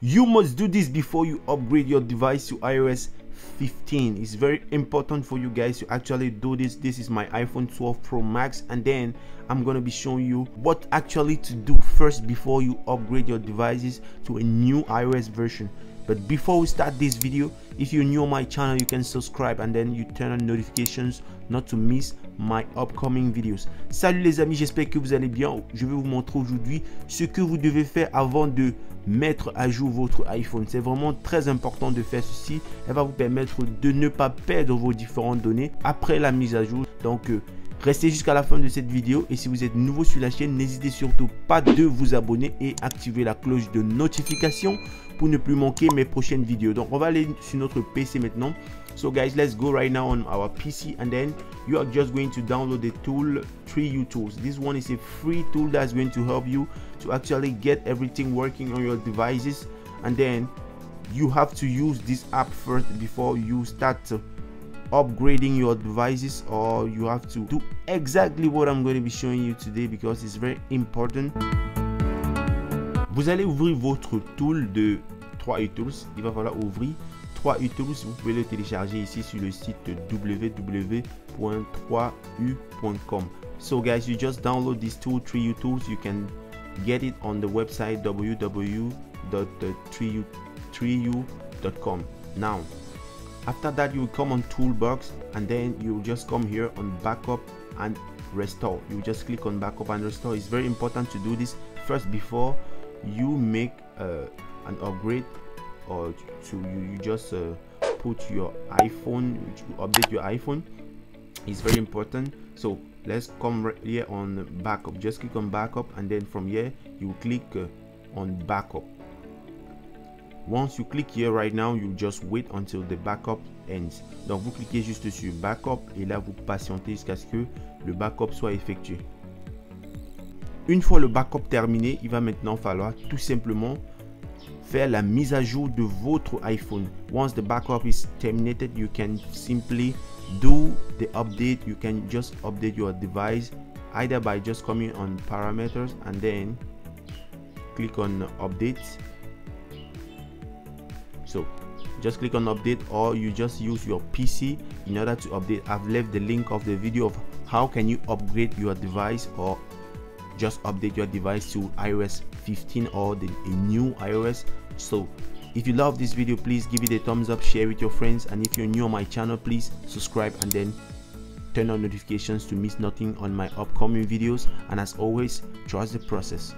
You must do this before you upgrade your device to iOS 15 it's very important for you guys to actually do this. This is my iphone 12 pro max and then i'm to be showing you what actually to do first before you upgrade your devices to a new ios version but before we start this video if you're new on my channel you can subscribe and then you turn on notifications not to miss my upcoming videos salut les amis j'espère que vous allez bien je vais vous montrer aujourd'hui ce que vous devez faire avant de mettre à jour votre iPhone. C'est vraiment très important de faire ceci. Elle va vous permettre de ne pas perdre vos différentes données après la mise à jour. Donc, euh, restez jusqu'à la fin de cette vidéo. Et si vous êtes nouveau sur la chaîne, n'hésitez surtout pas de vous abonner et activer la cloche de notification pour ne plus manquer mes prochaines vidéos. Donc, on va aller sur notre PC maintenant. So guys, let's go right now on our PC and then you are just going to download the tool 3U Tools. This one is a free tool that's going to help you to actually get everything working on your devices and then you have to use this app first before you start upgrading your devices or you have to do exactly what I'm going to be showing you today because it's very important. Vous allez ouvrir votre tool de 3U Tools. Il va falloir ouvrir 3U Tools, vous pouvez le télécharger ici sur le site www.3u.com. So guys, you just download these two 3u tools. You can get it on the website www.3u.com. Now, after that, you will come on Toolbox and then you will just come here on Backup and Restore. You just click on Backup and Restore. It's very important to do this first before you make uh, upgrade or to you, you just uh, put your iphone update your iphone it's very important. So let's come right here on backup. Just click on backup and then from here you click uh, on backup. Once you click here right now you just wait until the backup ends. Donc vous cliquez juste sur backup et là vous patientez jusqu'à ce que le backup soit effectué. Une fois le backup terminé il va maintenant falloir tout simplement faire la mise à jour de votre iPhone. Once the backup is terminated, you can simply do the update. You can just update your device either by just coming on parameters and then click on update. So just click on update or you just use your PC in order to update. I've left the link of the video of how can you upgrade your device or just update your device to iOS 15 or the a new iOS so if you love this video please give it a thumbs up share with your friends and if you're new on my channel please subscribe and then turn on notifications to miss nothing on my upcoming videos. And as always trust the process